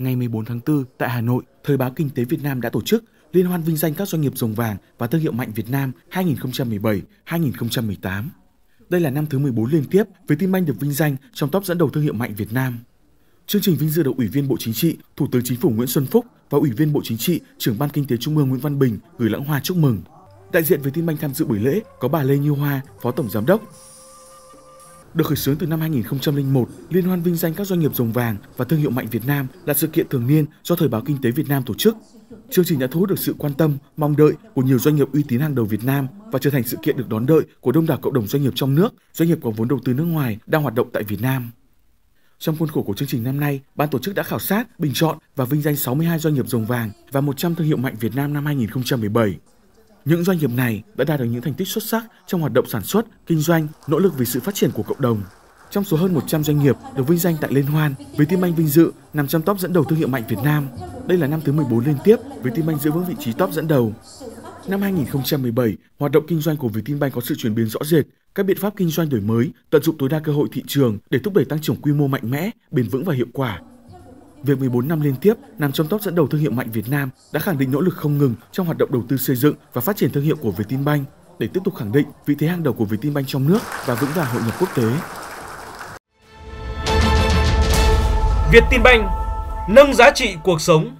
ngày 14 tháng 4 tại Hà Nội, Thời báo Kinh tế Việt Nam đã tổ chức Liên hoan vinh danh các doanh nghiệp rồng vàng và thương hiệu mạnh Việt Nam 2017-2018. Đây là năm thứ 14 liên tiếp Vietinbank được vinh danh trong top dẫn đầu thương hiệu mạnh Việt Nam. Chương trình vinh dự được Ủy viên Bộ Chính trị, Thủ tướng Chính phủ Nguyễn Xuân Phúc và Ủy viên Bộ Chính trị, Trưởng ban Kinh tế Trung ương Nguyễn Văn Bình gửi lãng hoa chúc mừng. Đại diện Vietinbank tham dự buổi lễ có bà Lê Như Hoa, Phó Tổng Giám đốc, được khởi xướng từ năm 2001, Liên hoan vinh danh các doanh nghiệp rồng vàng và thương hiệu mạnh Việt Nam là sự kiện thường niên do Thời báo Kinh tế Việt Nam tổ chức. Chương trình đã thu hút được sự quan tâm, mong đợi của nhiều doanh nghiệp uy tín hàng đầu Việt Nam và trở thành sự kiện được đón đợi của đông đảo cộng đồng doanh nghiệp trong nước, doanh nghiệp có vốn đầu tư nước ngoài đang hoạt động tại Việt Nam. Trong khuôn khổ của chương trình năm nay, ban tổ chức đã khảo sát, bình chọn và vinh danh 62 doanh nghiệp rồng vàng và 100 thương hiệu mạnh Việt Nam năm 2017. Những doanh nghiệp này đã đạt được những thành tích xuất sắc trong hoạt động sản xuất, kinh doanh, nỗ lực vì sự phát triển của cộng đồng. Trong số hơn 100 doanh nghiệp được vinh danh tại Liên Hoan, Vietinbank vinh dự nằm trong top dẫn đầu thương hiệu mạnh Việt Nam. Đây là năm thứ 14 liên tiếp Vietinbank giữ vững vị trí top dẫn đầu. Năm 2017, hoạt động kinh doanh của Vietinbank có sự chuyển biến rõ rệt. Các biện pháp kinh doanh đổi mới, tận dụng tối đa cơ hội thị trường để thúc đẩy tăng trưởng quy mô mạnh mẽ, bền vững và hiệu quả. Việc 14 năm liên tiếp nằm trong top dẫn đầu thương hiệu mạnh Việt Nam đã khẳng định nỗ lực không ngừng trong hoạt động đầu tư xây dựng và phát triển thương hiệu của Vietinbank để tiếp tục khẳng định vị thế hàng đầu của Vietinbank trong nước và vững vàng hội nhập quốc tế. Vietinbank nâng giá trị cuộc sống